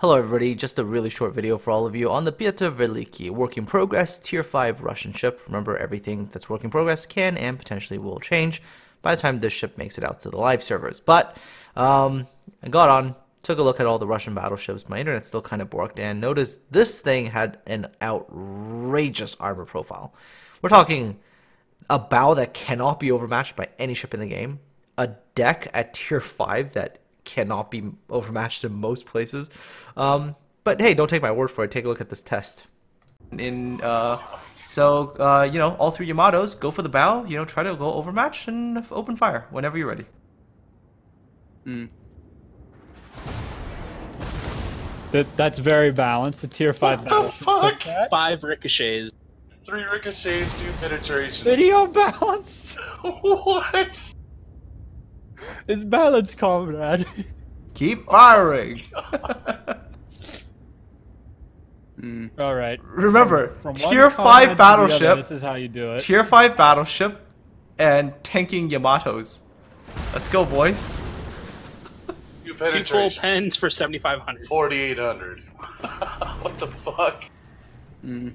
Hello everybody, just a really short video for all of you on the Pyotr Velikiy, work in progress, tier 5 Russian ship. Remember, everything that's work in progress can and potentially will change by the time this ship makes it out to the live servers. But, um, I got on, took a look at all the Russian battleships, my internet's still kind of borked, and noticed this thing had an outrageous armor profile. We're talking a bow that cannot be overmatched by any ship in the game, a deck at tier 5 that cannot be overmatched in most places. Um, but hey, don't take my word for it. Take a look at this test. In uh, so uh, you know, all three Yamatos go for the bow. You know, try to go overmatch and open fire whenever you're ready. Hmm. That that's very balanced. The tier five What the fuck? Five ricochets. Three ricochets, two penetration. Video balance what? Is balance, comrade. Keep firing. Hmm. All right. Remember, From one tier five comrade to the other, battleship, This is how you do it. tier five battleship, and tanking Yamatos. Let's go, boys. Two Two full pens for 7,500. 4,800. what the fuck? Hmm.